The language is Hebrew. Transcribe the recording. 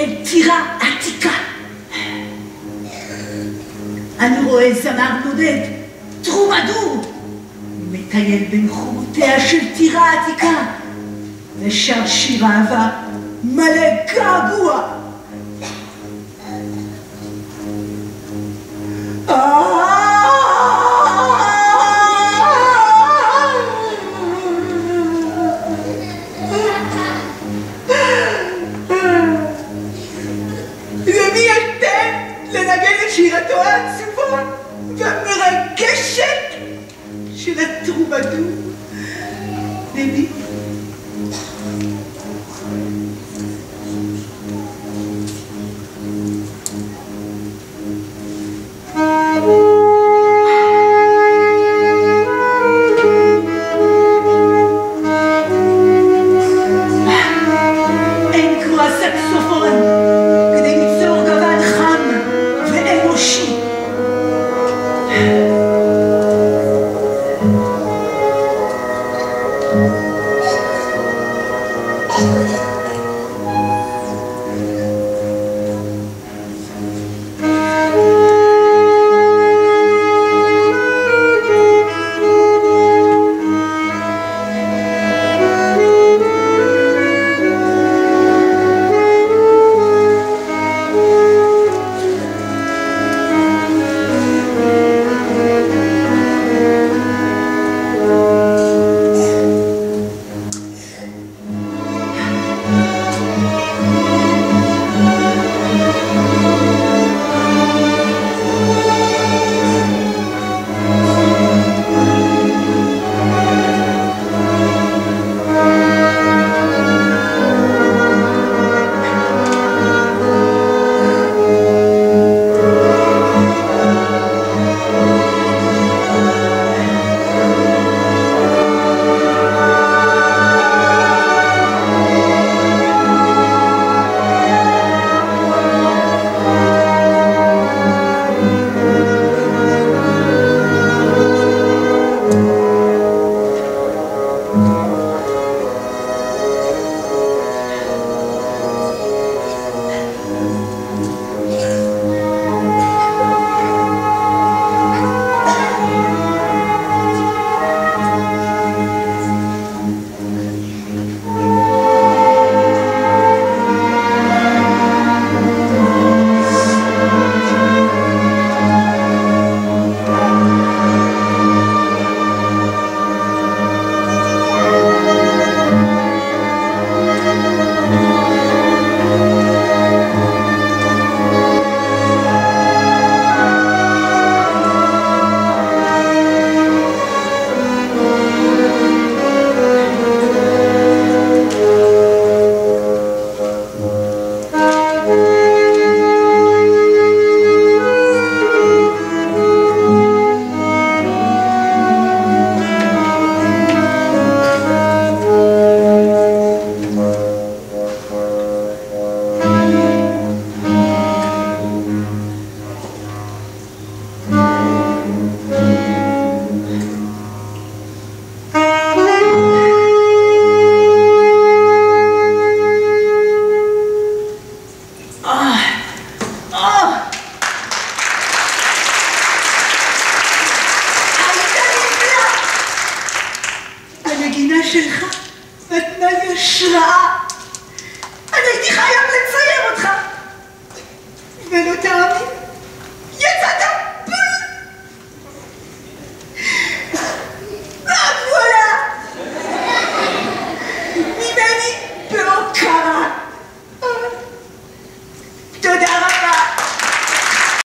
אל טירה עתיקה. אני רואה זמר נודד, טרומדור, מטייל בין חומותיה של טירה עתיקה, ושר שיר אהבה מלא געגוע. Badu, baby. Música you, darling?